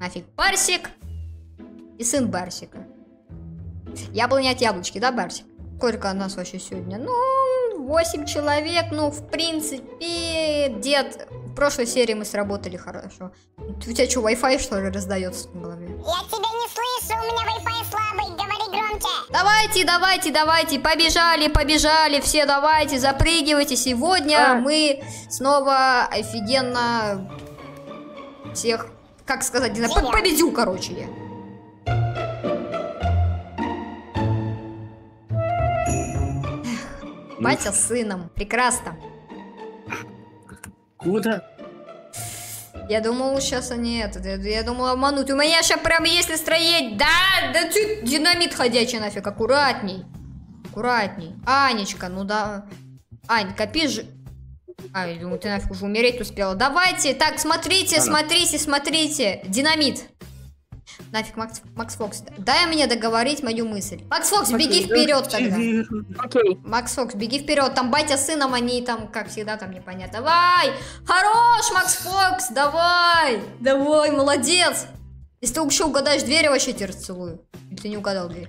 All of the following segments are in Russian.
Нафиг Барсик и сын Барсика. Яблоня от яблочки, да, Барсик? Сколько нас вообще сегодня? Ну, 8 человек, ну, в принципе, дед... В прошлой серии мы сработали хорошо. У тебя что, Wi-Fi, что ли, раздается в голове? Я тебя не слышу, у меня Wi-Fi слабый, говори громче. Давайте, давайте, давайте, побежали, побежали, все давайте, запрыгивайте. Сегодня А. мы снова офигенно всех, как сказать, не знаю, по- победю, короче, я. Эх, Батя с сыном, прекрасно. Куда? Я думал, сейчас они это, я, я думал обмануть. У меня сейчас прям есть настроение. Да, да ты динамит ходячий нафиг, аккуратней. Аккуратней. Анечка, ну да. Ань, копи же. А, я думаю, ты нафиг уже умереть успела. Давайте, так, смотрите, Ладно. смотрите, смотрите. Динамит. Нафиг, Макс, Макс Фокс, дай мне договорить мою мысль. Макс Фокс, беги вперед тогда. Окей. Макс Фокс, беги вперед. Там батя с сыном, они там, как всегда, там непонятно. Давай! Хорош, Макс Фокс, давай! Давай, молодец! Если ты вообще угадаешь дверь, я вообще тебя расцелую. Или ты не угадал дверь?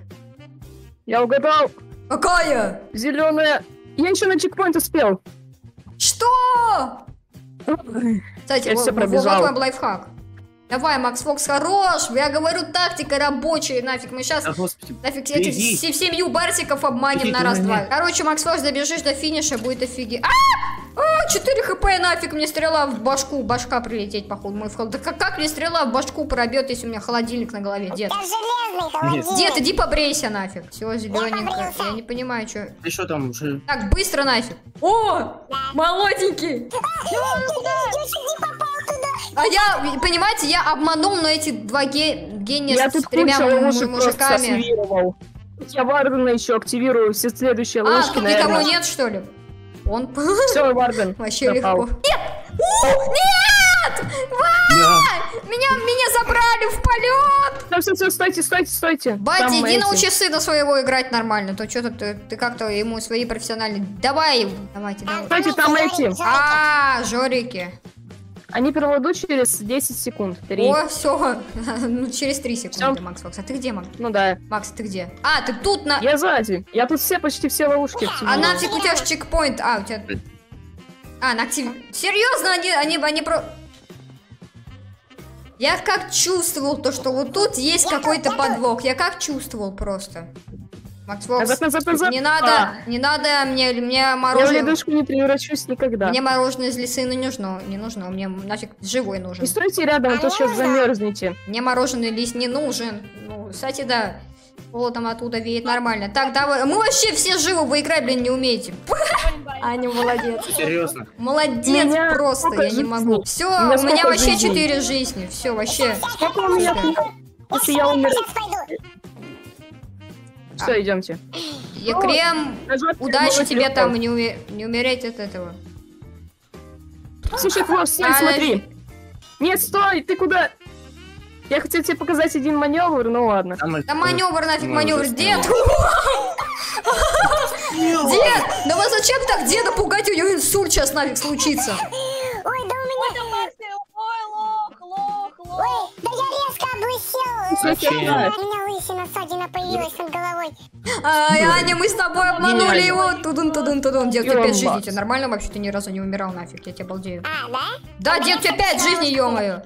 Я угадал. Какая? Зеленая. Я еще на чекпоинт успел. Что? Кстати, Я вот, всё вот- пробежал. вот твой лайфхак. Давай, Макс Фокс, хорош! Я говорю, тактика рабочая, нафиг. Мы сейчас А, господи. Нафиг эти Беги. се- семью барсиков обманем Беги, на раз-два. Короче, Макс Фокс, добежишь до финиша, будет офиге. А! А, 4 хп нафиг, мне стрела в башку, башка прилететь, походу, мой вход. Да как, как мне стрела в башку пробьет, если у меня холодильник на голове, дед? Я железный холодильник. Дед, иди побрейся нафиг. Все, зелененько. побрился. Я не понимаю, что. Ты что там уже? Так, быстро нафиг. О! Молоденький! Я попал туда. А я, понимаете, я обманул, но эти два ге- гения Я с тут тремя мужиками. активировал. Я Вардена еще активирую все следующие А, ловушки, тут никого наверное. нет, что ли? Он Все, Варден. вообще легко. Нет! Нет! Меня, меня забрали в полет! Да, все, все, стойте, стойте, стойте. Батя, иди эти. научи сына своего играть нормально, то что-то ты, ты как-то ему свои профессиональные... Давай, давайте, давай. Кстати, там эти. А, Жорики. Они переводут через 10 секунд. Три. О, все. Ну, через три секунды, Всё. Макс Фокс. А ты где, Макс? Ну да. Макс, ты где? А, ты тут на... Я сзади. Я тут все, почти все ловушки А нафиг у тебя ж чекпоинт. А, у тебя... А, на актив... Серьезно, они, они, они про... Я как чувствовал то, что вот тут есть какой-то подвох. Я как чувствовал просто. Макс Фокс, Назад, назад, назад. не надо, А, не надо мне, мне Я в мороженое... ледышку не превращусь никогда. Мне мороженое из лисы не нужно, не нужно, мне нафиг живой нужен. Не стойте рядом, а то сейчас замерзнете. Мне мороженый лист не нужен. Ну, кстати, да. Холодом оттуда веет нормально. Так, давай. Мы вообще все живы, вы играть, блин, не умеете. Аня, молодец. Серьезно. Молодец меня просто, я не жизней? могу. Все, У меня у меня сколько вообще жизней? четыре жизни. Все, вообще. Сколько у меня? Если я умер... Пойду. Все, идемте. И крем, Нажать удачи тебе там не, уме- не умереть от этого. Слушай, хвост, стой, А, смотри. Нет, стой, ты куда? Я хотел тебе показать один маневр, ну ладно. Да маневр нафиг, маневр. Дед! Дед! Да вы зачем так деда пугать? У него инсульт сейчас нафиг случится. Ой, да у меня... Ой, да я резко облысел. Зачем? Ссадина появилась над головой. Ай, Аня, мы с тобой обманули его. Тудун, тудун, тудун. Дед, Ёлка. пять жизней. Тебе нормально вообще? Ты ни разу не умирал нафиг. Я тебя балдею. А, да? Да, дед, тебя пять жизней, ё-моё.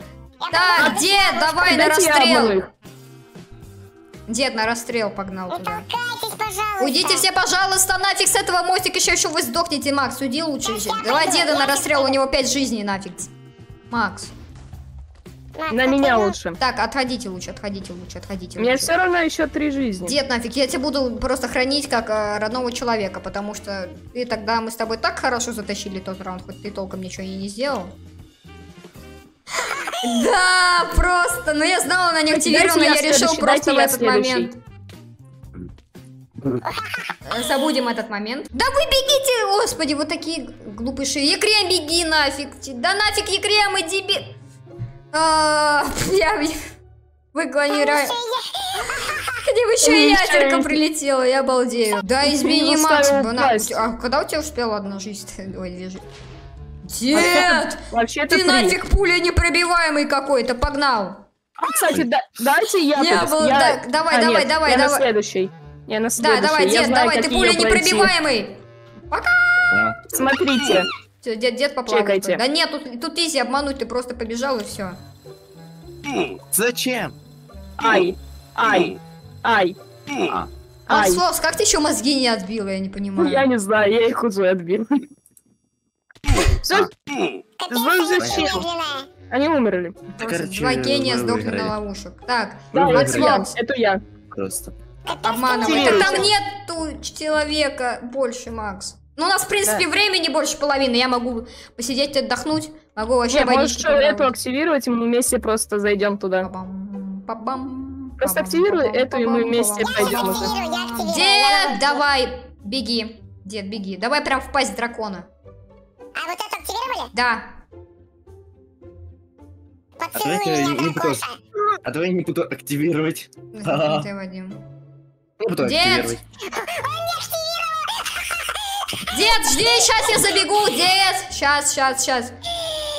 Так, дед, давай на расстрел. Дед на расстрел погнал Не туда. пожалуйста. Уйдите все, пожалуйста, нафиг с этого мостика, еще еще вы сдохнете, Макс. Уйди лучше. Давай деда на расстрел, у него пять жизней нафиг. Макс. На меня лучше. Так, отходите лучше, отходите лучше, отходите У меня лучше. все равно еще три жизни. Дед, нафиг, я тебя буду просто хранить как э, родного человека, потому что ты тогда мы с тобой так хорошо затащили тот раунд, хоть ты толком ничего и не сделал. Да, просто, ну я знала, она не активирована, я решил просто в этот момент. Забудем этот момент. Да вы бегите, господи, вот такие глупыши. Екрем, беги нафиг. Да нафиг, Екрем, иди бе... А, Я... Ра... К ним еще и ядерка прилетела, я балдею. Да извини, Макс, бы. А когда у тебя успела одна жизнь? Ой, две жизни. Дед! Вообще-то Ты нафиг пуля непробиваемый какой-то, погнал. А, Кстати, да- дайте я. Не Я- да, давай, А, давай, нет, давай, я на давай. следующий. Я на Да, следующий. давай, Я дед, знаю, давай, ты пуля пройти. непробиваемый. Да. Смотрите. Все, дед, дед поплавал. Чекайте. Да нет, тут, тут изи обмануть, ты просто побежал и все. Зачем? Ай. Ай. Ай. А, Ай. Макс как ты еще мозги не отбила, я не понимаю. Я не знаю, я их уже отбил. Все, они зачем? они умерли. Короче, Два гения сдохли на ловушек. Так, Да, это Макс я. Фокс. Это я. просто. Обманывай. Так там нету человека больше, Макс. Ну, у нас, в принципе, времени больше половины. Я могу посидеть, отдохнуть. Могу вообще Не, можешь эту активировать, и мы вместе просто зайдем туда. Пабам, пабам, Просто пабам, активируй пабам, эту, и мы вместе пабам. пойдем уже. Дед, давай, беги. Дед, беги. Давай прям в пасть дракона. А вот это активировали? Да. Поцелуй давайте меня, не буду- дракоша. А давай я не буду активировать. Ты, Вадим. Не буду Дед! активировать. Дед, жди, сейчас я забегу, дед. Сейчас, сейчас, сейчас.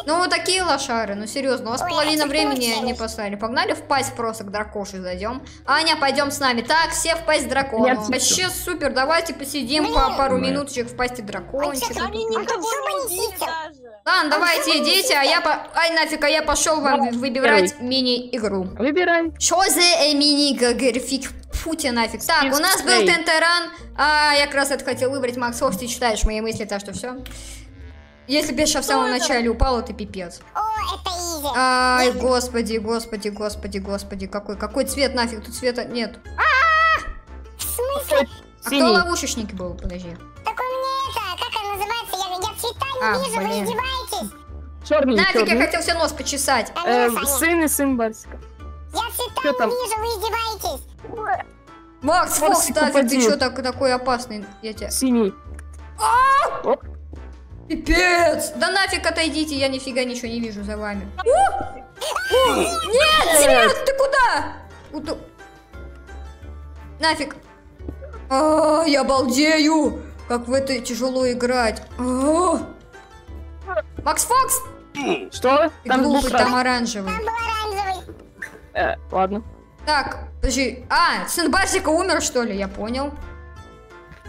Ну, вот такие лошары, ну серьезно, у вас Ой, половина времени не поставили. Погнали в пасть просто к дракоше зайдем. Аня, пойдем с нами. Так, все в пасть дракону. Нет. Вообще супер, давайте посидим по Блин. пару Да. минуточек в пасти дракончика. Даже. Ладно, давайте идите, а я по... Ай, нафиг, а я пошел вам выбирать мини-игру. Выбирай. Що за э, мини-график? Фу тебе нафиг. Так, у нас был. Тентеран. А, я как раз это хотел выбрать. Макс Фокс, ты читаешь мои мысли, так что все. Если бы я сейчас в самом начале упал, это пипец. О, это изи. Ай, господи, господи, господи, господи, какой, какой цвет нафиг? Тут цвета нет. В смысле? А кто ловушечник был? Подожди. Так у меня это, как она называется? Я, я цвета не А, вижу, вы издеваетесь? Черный, Нафиг, я хотел себе нос почесать. А Э, ну, сын и сын Барсика. Я Чё там? не вижу, вы издеваетесь. Макс Фокс, нафиг, ты что так, такой опасный? Я тебя... Синий. Пипец! Да нафиг отойдите, я нифига ничего не вижу за вами. О! О! Нет, Свет, ты куда? Куда? Нафиг. А, я балдею! Как в это тяжело играть. А. Макс Фокс! Что? Ты Там глупый, там оранжевый. Там был оранжевый. Э, ладно. Так, подожди. А, сын Барсика умер, что ли? Я понял.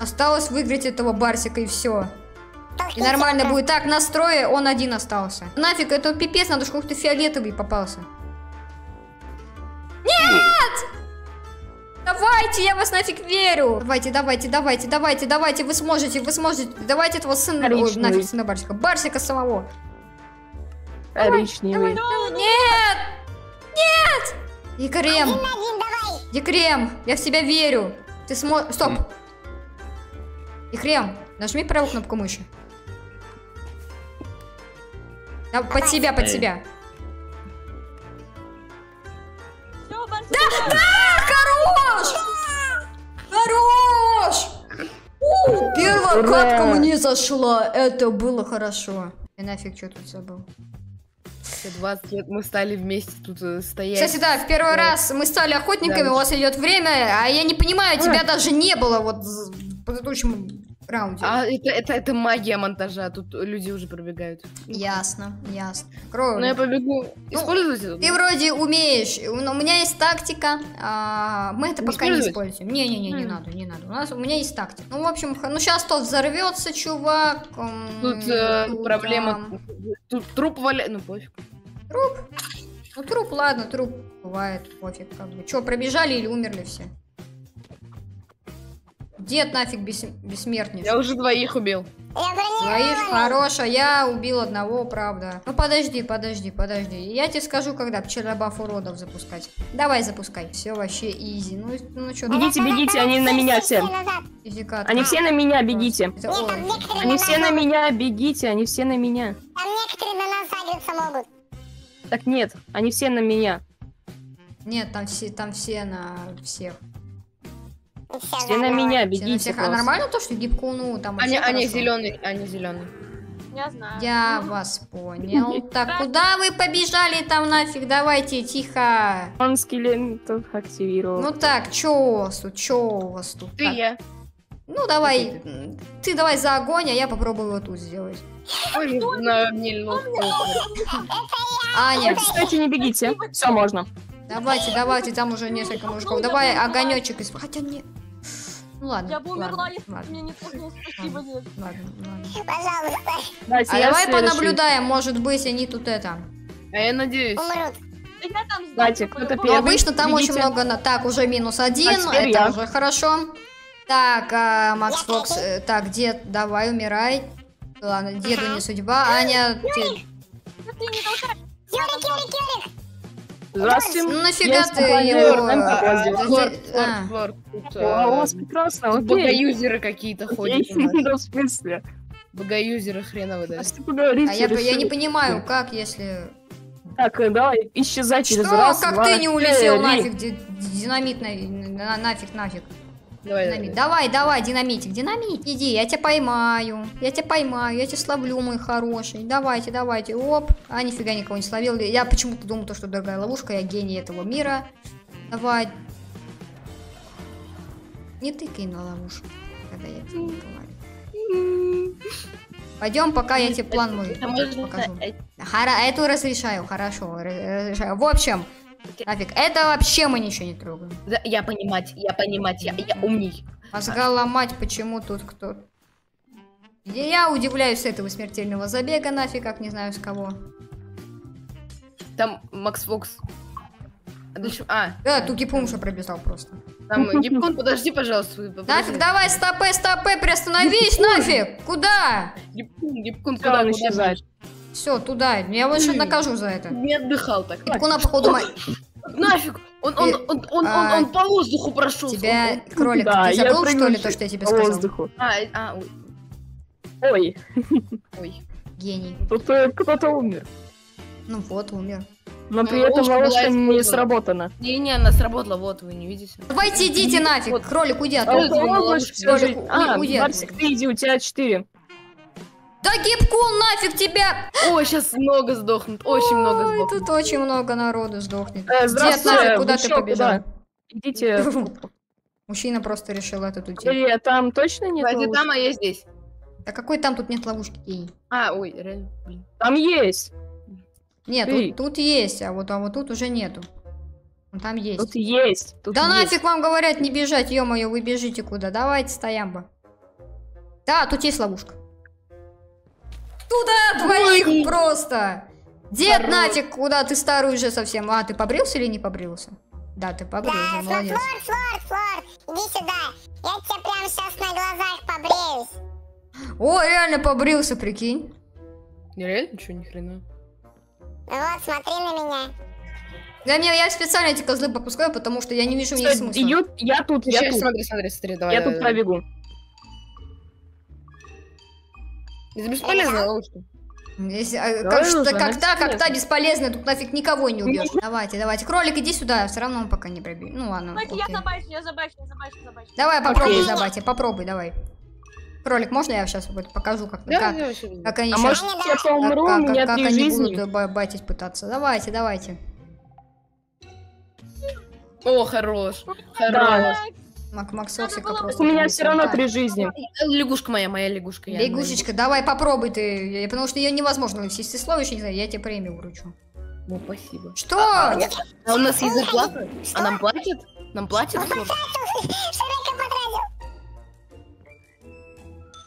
Осталось выиграть этого Барсика и все. И нормально будет. Так, настрое, он один остался. Нафиг, это пипец, надо, чтобы ты фиолетовый попался. Нет! Давайте, я вас нафиг верю. Давайте, давайте, давайте, давайте, давайте, вы сможете, вы сможете. Давайте этого сына, ой, нафиг сына Барсика. Барсика самого. Коричневый. Нет! Нет! Екрем, Один на один, давай. Екрем, я в себя верю. Ты сможешь... Стоп. Екрем, нажми правую кнопку мыши. Да, под себя, под себя. Барсик, Да, хорош! Хорош! У, Первая Ура! катка мне зашла. Это было хорошо. И нафиг, что тут забыл. Все 20 лет мы стали вместе тут э, стоять. Кстати, да, в первый Да. раз мы стали охотниками, Да. у вас идет время, а я не понимаю, тебя даже не было вот в предыдущем раунде. А это, это, это магия монтажа, тут люди уже пробегают. Ясно, ясно. Кроу. Ну я побегу. Используйте тут. Ты вроде умеешь, у у меня есть тактика, а, мы это Не пока не используем. Не-не-не, не надо, не надо. У нас у меня есть тактика. Ну, в общем, ну сейчас тот взорвется, чувак. м, Тут э, тут проблема. там Тут труп валяет. Ну пофиг. Труп. Ну, труп, ладно, труп бывает, пофиг, как бы. Че, пробежали или умерли все? Дед нафиг бес-. Я уже двоих убил. Двоих хорош, а я убил одного, правда. Ну подожди, подожди, подожди. Я тебе скажу, когда пчелобаф уродов запускать. Давай запускай. Все вообще изи. Ну, ну что, Бегите, бегите, они на меня все. назад. физикат. Они все на меня, бегите. Нет, Они на все на меня, бегите, они все на меня. Там некоторые на нас агриться могут. Так нет, они все на меня. Нет, там все, там все на всех. Все Все на меня, Все на бегите всех. А нормально то, что гибкуну там Они, они зеленый, они зеленый. я знаю. Я вас понял. Так, куда вы побежали там нафиг? Давайте, тихо. Он скелетов активировал. Ну так, чё у вас тут? Чё у вас тут? Ты Так, я. Ну давай, ты давай за огонь, а я попробую вот тут сделать. Ой, не знаю, мне ловко. Аня, Кстати, не бегите. Все можно. Давайте, давайте, там уже несколько мужиков. Давай огонечек из... Хотя не... Ну ладно, Я бы умерла, ладно, если ладно, мне не. Спасибо, нет. ладно, ладно. Пожалуйста, А давай следующий. понаблюдаем, может быть, они тут это... А я надеюсь. умрут. Кстати, кто-то. Ну, Первый, обычно там видите? очень много... на- Так, уже минус один, А это я. уже хорошо. Так, а, Макс Я Фокс, э, так, дед, давай, умирай. Ладно, деду не судьба. Аня, ты... Да ты не толкай. Юрик, Юрик, Юрик! Здравствуйте. Ну нафига я ты его... У вас прекрасно, Богоюзеры какие-то ходят. Да, в смысле? Богоюзеры хреновы, да. А, а я не понимаю, как, если... Так, э, давай, исчезай через раз. Что? Как ты не улетел нафиг? Динамит нафиг, нафиг. Давай, Динамит. давай. Давай, динамитик, динамит. Иди, я тебя поймаю. Я тебя поймаю, я тебя словлю, мой хороший. Давайте, давайте. Оп. А, нифига никого не словил. Я почему-то думал, то, что дорогая ловушка, я гений этого мира. Давай. Не тыкай на ловушку, когда я тебе говорю. Пойдем, пока я тебе план мой покажу. Хара, эту разрешаю, хорошо, ра- разрешаю. В общем, нафиг, это вообще мы ничего не трогаем. да, Я понимать, я понимать, я, я умней. Мозга ломать, почему тут кто... Я- Я удивляюсь этого смертельного забега, нафиг, как не знаю с кого. Там Макс Фокс. А, а, Да, Туки Пумша пробежал просто. там Гипкон, подожди, пожалуйста. подожди. Нафиг, давай, стопе, стопе, приостановись, нафиг! Куда? Гипкон, Всё, куда, он исчезает. Все, туда, я его сейчас накажу за это. Не отдыхал так. Куна, походу, ма- Нафиг! Он, он, он, он, он, а, он по воздуху прошел. тебя, кролик, Да, ты я забыл, что ли, то, что я тебе по сказал? воздуху. А, а, ой, Ой, ой. Гений. тут кто-то умер. Ну вот, умер. Но при Ну, этом ловушка была ловушка не сработана. Не-не, она сработала, вот, вы не видите. Давайте идите нафиг, Вот. кролик, уйди А можешь ловушке всё же- Кролик, А, уйди Барсик, оттуда. ты иди, у тебя четыре. Да гипкун нафиг тебя! Ой, сейчас много сдохнут, очень много Ой, сдохнут. тут очень много народу сдохнет. Э, Дед, здравствуйте, нафиг, куда ты побежал? куда? Идите. Мужчина просто решил этот уйти. Э, там точно нет Давайте ловушки? там, а я здесь. А какой там тут нет ловушки? А, ой, реально, блин. Там есть. Нет, Эй. тут, тут есть, а вот, а вот тут уже нету. Там есть. Тут есть. Тут да есть. нафиг вам говорят не бежать, ё-моё, вы бежите куда? Давайте, стоямба. Да, тут есть ловушка. Туда двоих просто. Дед Хорош. нафиг, куда ты старый уже совсем. А, ты побрился или не побрился? Да, ты побрился, Да, Флор, молодец. Флор, Флор, иди сюда. Я тебя прямо сейчас на глазах побреюсь. О, реально побрился, прикинь. Не реально ничего, ни хрена. Вот, смотри на меня. Да мне я специально эти козлы попускаю, потому что я не вижу в них смысла. ю- Я тут, я тут. смотри, смотри, смотри, давай. Я давай, тут давай. пробегу. Это бесполезная ловушка. Если, а, Давай как, что, как та, как бесполезно. тут нафиг никого не убьешь. Давайте, давайте. Кролик, иди сюда, все равно он пока не пробил. Ну ладно. Давайте, я окей. забачу, я забачу, я забачу, забачу. Давай, попробуй, Окей. забати, попробуй, давай. Кролик, можно я сейчас вот покажу, как, Да, как, да, как они А щас- может я как, поумру, у как- как три они жизни? будут ба- батить пытаться. Давайте, давайте. О, хорош. Да. Мак Макс Надо Оксика было просто. У меня все равно Так. три жизни. Лягушка моя, моя лягушка. Лягушечка, давай попробуй ты, я- потому что ее невозможно, если ты словишь, не знаю, я тебе премию вручу. Ну, спасибо. Что? А у нас есть зарплата? А нам платят? Нам платят?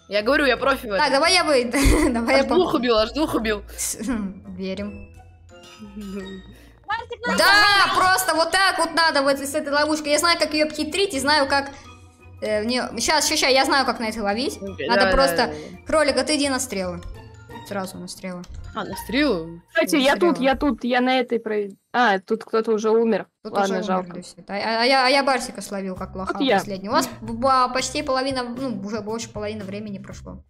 Я говорю, я профи в Так, этом. давай я вы, давай Аж я двух убил, аж двух убил. Верим. Да, просто вот так вот надо вот с этой ловушкой. Я знаю, как ее обхитрить, и знаю, как... Сейчас, сейчас, сейчас, я знаю, как на это ловить. Надо просто... Кролик, а ты иди на стрелы. Сразу на стрелы. А, на стрелу? Кстати, я тут, я тут, я на этой про... А, тут кто-то уже умер. Тут Ладно, уже жалко. все. А, а я, а я Барсика словил, как лоха Вот я. последний. У вас б- почти половина, ну, уже больше половины времени прошло.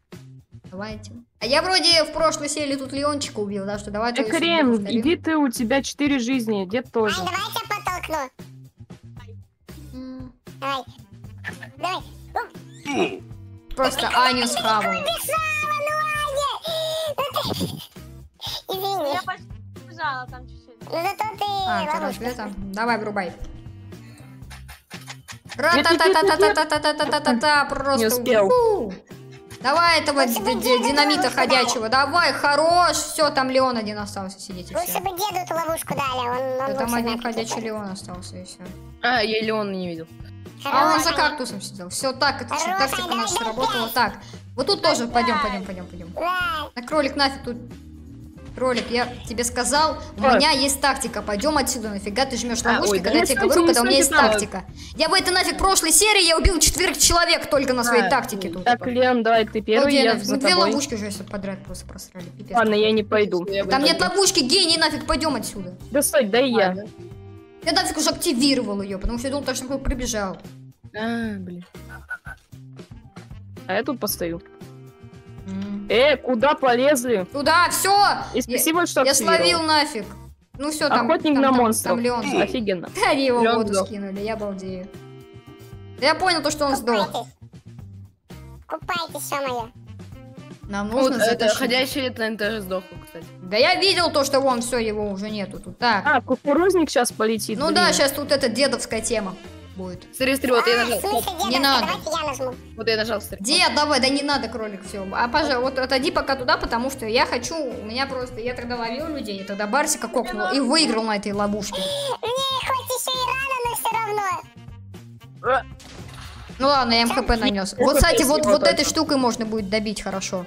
Давайте. А я вроде в прошлой серии тут Леончика убил, да, что давайте... Экрем, повторим. иди ты, у тебя четыре жизни, дед Ань, тоже. давай я. М, Давай. Давай. Просто Аню схавал. Бежала, ну Аня! Ну ты- Извини. Я почти бежала там чуть-чуть. Ну зато ты А, разве там? Давай, врубай. Нет, нет, нет, нет, нет. Ра-та-та-та-та-та-та-та-та-та-та, просто... Не успел. Давай этого Лучше бы д- д- деду динамита ходячего. Давай, хорош. Все, там Леон один остался сидеть и Лучше все. бы деду эту ловушку дали, он, он Там лучше один знает, ходячий. Леон остался и все. А, я Леона не видел. А он за кактусом сидел. Все, так, это Хорошая, тактика давай, наша давай, сработала. Так, вот тут тоже пойдем, пойдем, пойдем, пойдем. Да. На кролик нафиг тут. Кролик, я тебе сказал, у Ой. меня есть тактика. Пойдем отсюда, нафига ты жмешь А, ловушки, ой, да когда я я, тебе кстати, говорю, когда у меня есть тактика. Я в этой нафиг прошлой серии я убил четверых человек только на своей А, тактике тут. Так, Лен, давай ты первый, Где я за Ну, две тобой. ловушки уже все подряд просто просрали. Пипец. Ладно, я не пойду. Я Там бы нет так- ловушки, гений, нафиг, пойдем отсюда. Да стой, дай я. Ладно. Я нафиг уже активировал ее, потому что я думал, так, что прибежал. А, блин. А я тут постою. Э, куда полезли? Туда, все! И спасибо, что Я словил нафиг. Ну все, там, Охотник там, на там- монстров. там Леон. сидит. Офигенно. Они его Леон воду сдох. скинули, я балдею. Да я понял то, что он сдох. Купайтесь. Ё-моё. Нам Вот нужно это затащить. ходящий, это, наверное, тоже сдохло, кстати. Да я видел то, что вон все, его уже нету тут. Так. А, кукурузник сейчас полетит. ну блин. да, сейчас тут эта дедовская тема будет. Смотри, смотри, вот я А, нажал. Стоп. деда, надо. давайте я нажму. Вот я нажал, смотри. Дед, давай, да не надо, кролик, все. А, пожалуйста, вот отойди пока туда, потому что я хочу, у меня просто, я тогда ловил людей, я тогда Барсика кокнул и выиграл на этой ловушке. Мне хоть еще и рано, но все равно. Ну ладно, я МХП нанес. Вот, кстати, вот, вот этой штукой можно будет добить хорошо.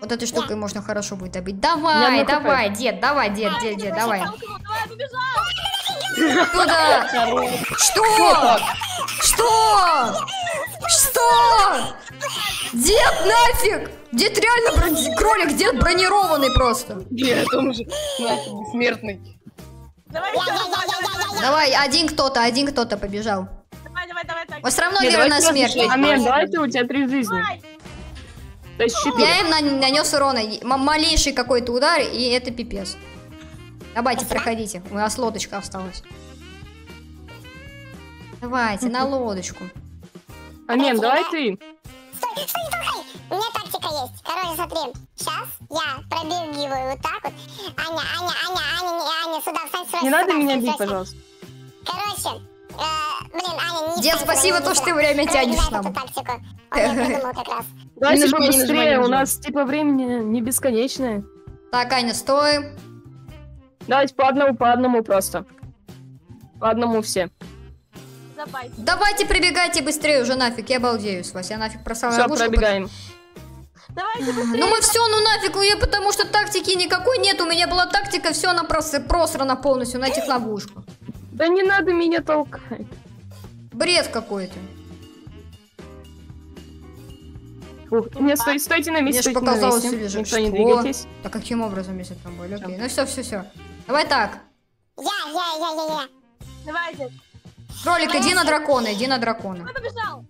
Вот этой штукой можно хорошо будет добить. Давай, давай, дед, давай, дед, дед, дед, давай. Куда? Что? Что? Что? Дед нафиг! Дед реально брони- кролик, дед бронированный просто. Нет, он уже нафиг бессмертный. Давай, давай, один кто-то, один кто-то побежал. давай, давай, давай, так. Вот все равно верная давай смерть. следующий. Амен, давай ты, у тебя три жизни. Я им на- нанес урона. Малейший какой-то удар, и это пипец. Давайте, проходите. У нас лодочка осталась. Давайте, на лодочку. Амен, давай ты. Стой, стой, стой. У меня тактика есть. Короче, смотри. Сейчас я пробегиваю вот так вот. Аня, Аня, Аня, Аня, не, Аня, сюда, встань, сюда. Не сюда, надо меня бить, пожалуйста. Короче, э, блин, Аня, не Дед, спасибо, то, что ты время тянешь нам. тактику. Он ее придумал как раз. Давайте нажимай, не нажимай, побыстрее, не у нас типа времени не бесконечное. Так, Аня, стой. Давайте по одному, по одному просто. По одному все. Забай. Давайте прибегайте быстрее уже нафиг, я балдею с вас. Я нафиг просала Все, ловушку, пробегаем. Давайте быстрее. Ну мы все, ну нафиг, я потому что тактики никакой нет, у меня была тактика, все она просто просрана полностью на этих ловушках. Да не надо меня толкать. Бред какой-то. Фух, Не, стой, стойте на месте, Мне ж стойте на показалось, же Никто не что? двигайтесь. Да каким образом, если там были? Окей, ну все, все, все. Давай так. Я, я, я, я, я. Давайте. Кролик, иди на дракона, иди на дракона. Кто побежал?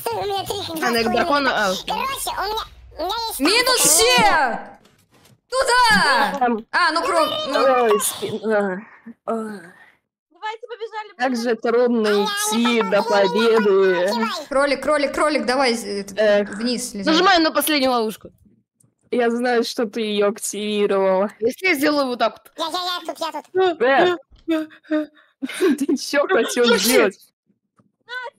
Стой, у меня три А, на дракона... А. Короче, у меня, у меня есть Минус все! Туда! А, ну кролик, ну, Ой, спина. Ой. Давайте побежали. Как же трудно идти до победы. Кролик, кролик, кролик, давай э, вниз. Нажимаю на последнюю ловушку. Я знаю, что ты ее активировала. Если я сделаю вот так Я, я, я тут, я тут. Э, ты что хотел сделать?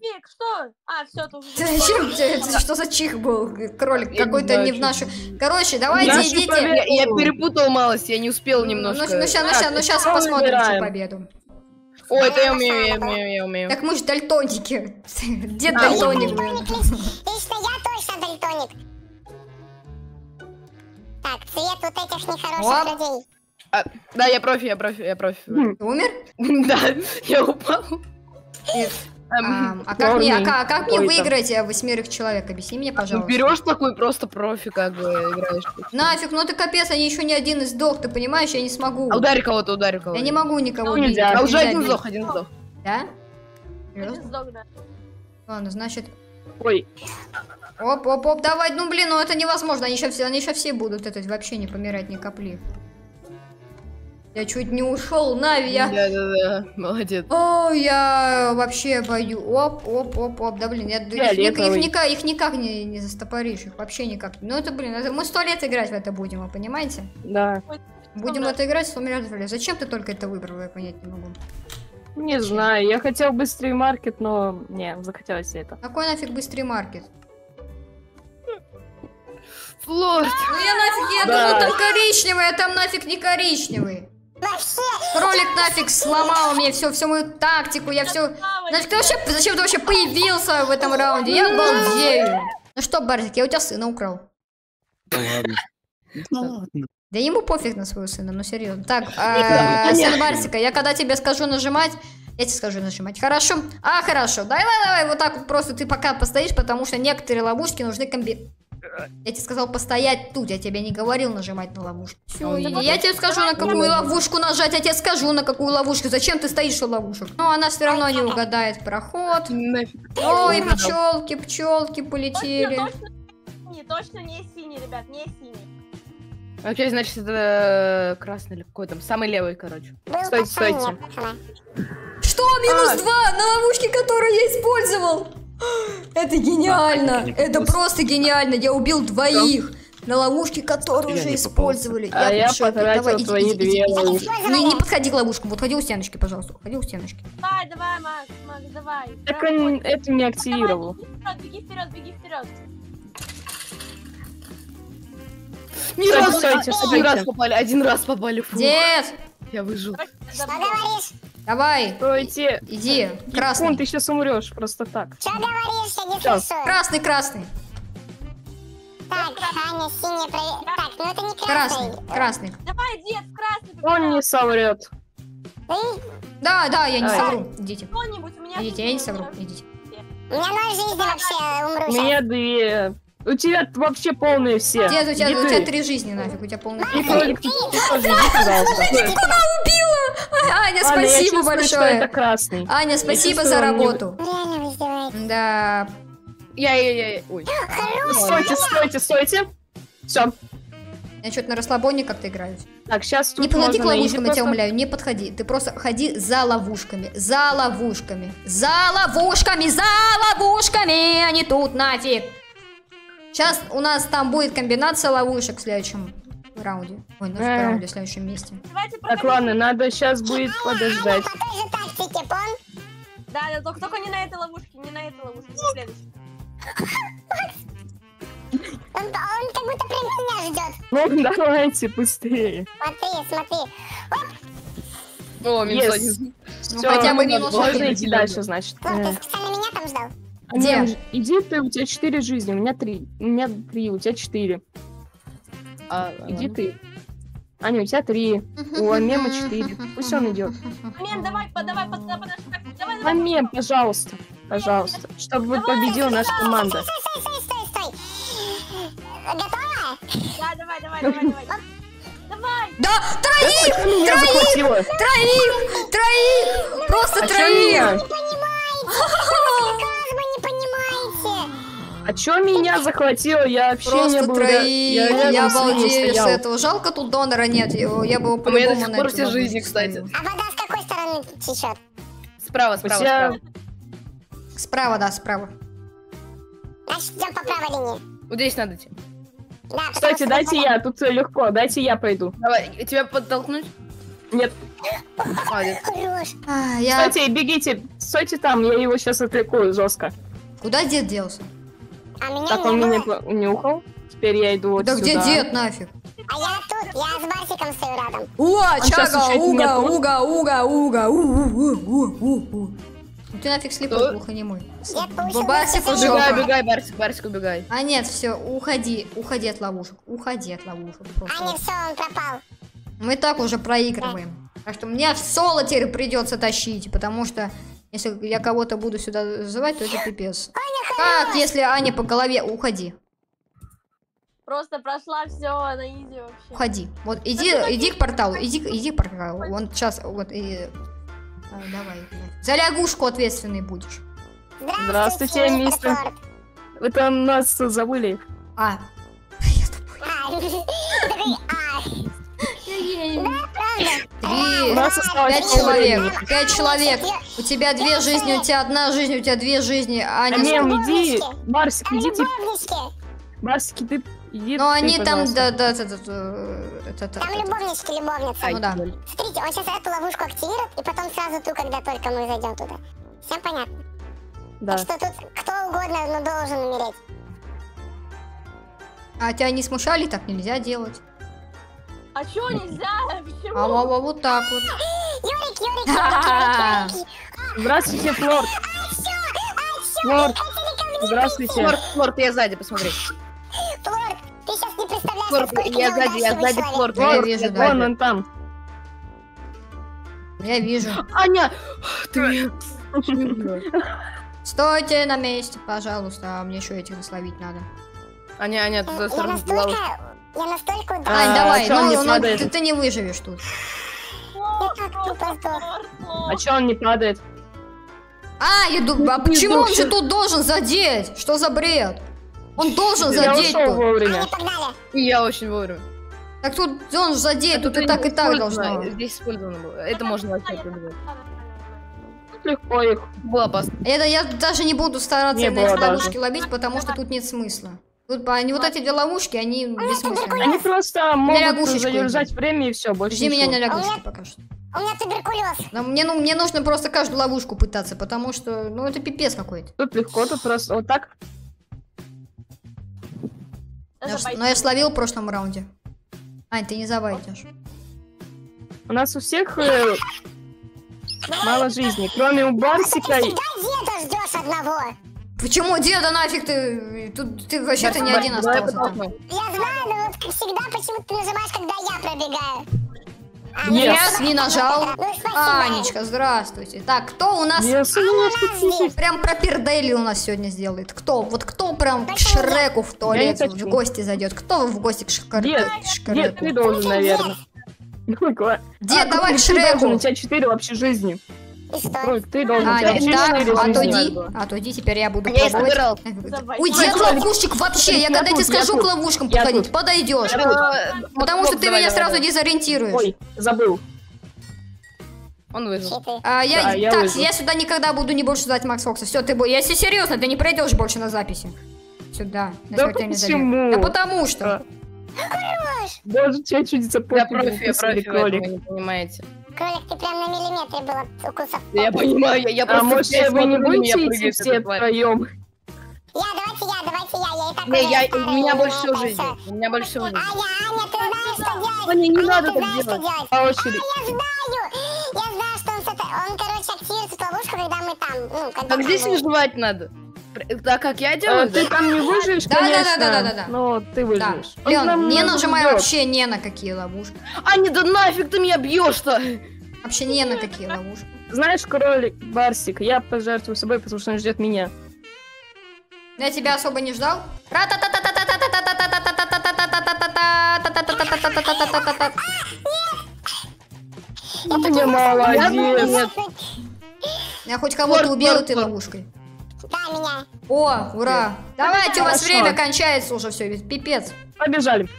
Фиг, что? А, все, тут. Зачем? Что за чих был? Кролик какой-то не в нашу... Короче, давайте идите. Я, перепутал малость, я не успел Ну, немножко. ну, сейчас, ну, сейчас, ну, сейчас посмотрим, что выбираем? победу. О, это я умею, я умею, я умею. Так мы же дальтоники. Дед А, дальтоник, лично я точно дальтоник. Так, цвет вот этих нехороших Оп. людей. А, да, я профи, я профи, я профи. Хм. Ты умер? Да, я упал. Эм, А, а как мне, а Черный ка- а как мне выиграть э, восьмерых человек? Объясни мне, ну, пожалуйста. берешь такой просто профи, как бы играешь. Нафиг, ну ты капец, они еще ни один из сдох, ты понимаешь, я не смогу. А ударь кого-то, ударь кого-то. Я не могу никого Ну, нельзя. А уже один сдох, один сдох. Да? Один сдох, да. Ладно, значит... Ой, Оп, оп, оп, давай, ну блин, ну это невозможно, они еще все, они еще все будут это вообще не помирать ни капли. Я чуть не ушел, Нави, я... Да-да-да, молодец. О, я вообще бою. Оп, оп, оп, оп, да блин, я, их, их, Фиолетовый. никак, их никак не, не застопоришь, их вообще никак. Ну это, блин, это, мы сто лет играть в это будем, вы понимаете? да. Будем в да. это играть сто миллиардов лет. Зачем ты только это выбрал, я понять не могу. Не знаю, я хотел быстрый маркет, но не, захотелось это. Какой нафиг быстрый маркет? Флорт! Ну я нафиг, я да. там коричневый, а там нафиг не коричневый. Ролик нафиг сломал мне все, всю мою тактику, я все... Нафиг ты вообще, зачем ты вообще появился в этом раунде? Я обалдею. Ну что, Барзик, я у тебя сына украл. Да ладно. Да ему пофиг на своего сына, ну серьезно. Так, э, сын Барсика, я когда тебе скажу нажимать, я тебе скажу нажимать. Хорошо? А, хорошо. Давай, давай, вот так вот просто ты пока постоишь, потому что некоторые ловушки нужны комби... Я тебе сказал постоять тут, я тебе не говорил нажимать на ловушку. Все, давай. я тебе скажу, на какую ловушку нажать, я тебе скажу, на какую ловушку. Зачем ты стоишь у ловушек? Ну, она все равно не угадает проход. Ой, пчелки, пчелки полетели. Точно, точно, не, точно не синий, ребят, не синий. Окей, значит, это э, красный или какой там, самый левый, короче. был Стойте, стойте. Что? Минус А. два на ловушке, которую я использовал. Это гениально. А, Это просто гениально. Я убил двоих. На ловушке, которую Я уже использовали. А я пошел. потратил Давай, иди, твои иди, иди, две иди. ловушки. Не, не подходи к ловушкам. Вот ходи у стеночки, пожалуйста. Ходи у стеночки. Давай, давай, Макс, Макс, давай. Так он это не активировал. Давай, беги вперед, беги вперед, беги вперед. Ни Стойте, разу- стойте, один стойте. раз попали, один раз попали. Фу, Дед, Я выжил. Давай, Что говоришь? давай, Стойте. иди. Красный. ты сейчас умрешь просто так. Что говоришь? Я не слышу. Красный, красный. Так, Аня, проверь. Так, ну это не Красный, красный. красный. Давай, дед, красный Он не соврет. Ты? Да, да, я не Ай. совру. Идите. Идите, я не совру. Идите. У меня ноль жизни вообще, умру У меня две. У тебя вообще полные все. Дед, у тебя, у тебя три жизни нафиг. У тебя полный... И кролик, ты ты тоже иди, пожалуйста. Аня, Ладно, я спасибо чувствую, что большое. это красный. Аня, спасибо за работу. Реально вы. Да, Я, я, я. Ой. Стойте, стойте, стойте. Все. я что-то на расслабоне как-то играю. Так, сейчас Не подходи к ловушкам, я тебя умоляю, не подходи. Ты просто ходи за ловушками, за ловушками, за ловушками, за ловушками, а не тут нафиг. Сейчас у нас там будет комбинация ловушек в следующем раунде. Ой, ну в Э. раунде, в следующем месте. Так, ладно, надо сейчас будет подождать. Пон. Да, да, только, только не на этой ловушке, не на этой ловушке, на следующей. Он, он как будто прям меня ждет. Ну, давайте, быстрее. Смотри, смотри. О, минус Yes. один. Ну хотя бы можно минус можно один. идти дальше, значит. Вот, Э, ты специально меня там ждал. Где? Иди ты, у тебя четыре жизни, у меня три. У меня три, у тебя четыре. А, Иди ты. Аня, у тебя три. У Амема четыре. Пусть он идет. Мем, давай, по- давай, по- подожди, давай, давай. Амем, пожалуйста. Пожалуйста. Чтобы победила наша команда. Стой, стой, стой, стой, стой. Готова? Да, давай, давай, давай, давай. Давай, Да, троих, захватило? троих, троих, просто А чё троих. А чё меня захватило? Я вообще не Просто был... троих, я, с ней обалдею с стоял. этого. Жалко, тут донора нет, его- я бы его У меня до по-любому сих на пор эту все жизни, кстати. А вода с какой стороны течет? Справа, справа, тебя... справа. Справа, да, справа. Значит, идем по правой линии. Вот здесь надо идти. Да, Кстати, дайте я, тут легко, дайте я пойду. Давай, тебя подтолкнуть? Нет, Молодец. Хорош. А, я... стойте, бегите, стойте там, я его сейчас отвлеку жестко. Куда дед делся? А меня Так, не он меня было. по- унюхал. Теперь я иду вот да где сюда. дед нафиг? А я тут, я с Барсиком стою рядом. Уа, чага, уга, уга, уга, уга, у, у, у, у, у, у. Ну Ты нафиг слепой, глухонемой. Получил Бабасик высокий уже. Убегай, Жопа. убегай, Барсик, Барсик, убегай. А нет, все, уходи, уходи от ловушек, уходи от ловушек. просто. А не все, он пропал. Мы так уже проигрываем. Так что мне в соло теперь придется тащить, потому что если я кого-то буду сюда вызывать, то это пипец. Как, если Аня по голове, уходи, просто прошла все на изи вообще. уходи. Вот иди, иди к порталу, иди, к- иди к порталу. Он сейчас, вот и... а, давай. За лягушку ответственный будешь. Здравствуйте, мистер. Торт. Вы там нас забыли. А, А, такой, а, У три, пять человек, пять человек. У тебя две жизни, у тебя одна жизнь, у тебя две жизни. Аня, сколько? иди. Барсик, Там идите. любовнички. Барсик, ты иди. Ну ты, они там, да, да, да, да, да, Там любовнички, любовницы. Ну да. Смотрите, он сейчас эту ловушку активирует, и потом сразу ту, когда только мы зайдем туда. Всем понятно? Да. Что тут кто угодно, но должен умереть. А тебя не смущали? Так нельзя делать. А чё нельзя? Почему? А, а, а вот так вот. Юрик, Юрик, Юрик, Юрик. Здравствуйте, Флор. Флор. Здравствуйте. Флорд, Флорд, я сзади, посмотри. Флор, ты сейчас не представляешь, насколько я сзади, я сзади. Флорд. Я вижу, да. Вон он там. Я вижу. Аня! Ты... Стойте на месте, пожалуйста. А мне еще этих словить надо. Аня, Аня, ты Я сразу настолько, я настолько удачливый. Ань, А, давай, не ну, ну, падает? ты, ты не выживешь тут. Флор, Я так Флор, тупо сдох. Флор, Флор. А чё он не падает? А, я думаю, а Не почему он же тут должен задеть? Что за бред? Он должен Я задеть ушел тут. вовремя. И я очень вовремя. Так тут он же задеть, тут и так, и так должно. Здесь использовано было. Это можно вообще придумать. Легко их. Было опасно. Это я даже не буду стараться Не на ловушки ловить, потому что тут нет смысла. Тут по- они вот эти две ловушки, они бессмысленные. Они просто могут задержать время и все, больше Жди меня на лягушке пока что. У меня туберкулез. Но мне, ну, мне нужно просто каждую ловушку пытаться, потому что, ну, это пипец какой-то. Тут легко, тут просто вот так. Я ж- Но я ж словил в прошлом раунде. Ань, ты не завайдешь. У нас у всех э, мало жизни, кроме у Барсика. и- Всегда деда ждешь одного. Почему, деда, нафиг ты? Тут ты вообще-то не один остался. Я знаю, но вот как всегда почему ты нажимаешь, когда я пробегаю. А, Yes. Раз, не нажал. Ну. Анечка, здравствуйте. Так, кто у нас Yes, yes, yes. прям про пердели у нас сегодня сделает? Кто? Вот кто прям к Шреку в туалет в гости зайдет? Кто в гости к Шкар- Дед, Нет, Шкареку? ты должен, наверное. Дед, давай к Шреку. У тебя четыре вообще жизни. Кролик, ты должен, у тебя Аня, вообще так, четыре жизни. отойди, отойди, теперь я буду Я и пробовать. Уйди от ловушек вообще, я Я когда тебе я скажу к ловушкам Я подходить, подойдешь. Э, Потому что ты меня сразу дезориентируешь. Ой, забыл. Он выжил. А, я, Да, я так, выйду. я сюда никогда буду не больше звать Макс Фокса. Все, ты если серьезно, ты не пройдешь больше на записи. Сюда. на Да почему? Да потому что. А. Боже, тебе чудится Я профи, я профи, кролик. вы не понимаете. Кролик, ты прям на миллиметре был от укусов. Я понимаю, я, я А просто может, пять вы не будете все втроем? Я, давайте я, давайте я, я и так Не, уже я, старая, у меня больше всего жизни. У меня больше всего жизни. Аня, Аня, ты знаешь, что делать? Аня, не Аня, надо ты так знаешь, что делать. По очереди. Я знаю! Я знаю, что он, он, короче, активирует ловушку, когда мы там, ну, когда Так здесь выживать надо. Так как я Э, делаю, Ты да? там не выживешь, Да, да, да, конечно. да, да, да, да. Но ты Да. выживешь. Он Лен, нам не не нажимай вообще не на какие ловушки. Аня, да нафиг ты меня бьешь-то? Вообще не на какие ловушки. Знаешь, кролик, Барсик, я пожертвую собой, потому что он ждет меня. Я тебя особо не ждал. Аня, молодец. Я хоть кого-то убил этой ловушкой. Меня. О, ура! Давайте, у вас Хорошо. время кончается уже все, пипец. Побежали.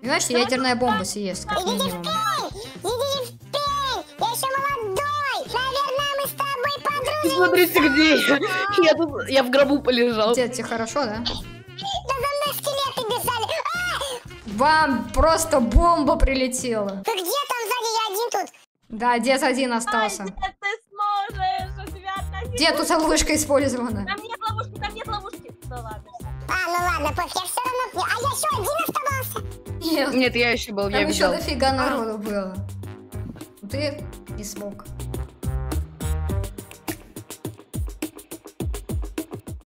Понимаешь, ядерная бомба съест, как Идите в минимум. пень! Идите в пень! Я еще молодой! Наверное, мы с тобой подружимся! Смотрите, где я. Я тут, я в гробу полежал. Дед, тебе хорошо, да? Да за мной скелеты бежали! А! Вам просто бомба прилетела. Ты где там сзади? Я один тут! Да, дед один остался. Дед, тут ловушка использована. Там нет ловушки, там нет ловушки. Да ладно. А, ну ладно, пофиг, я все равно... А я еще один оставался! Нет, Нет, я еще был, я там еще видел. дофига народу было. Ты не смог.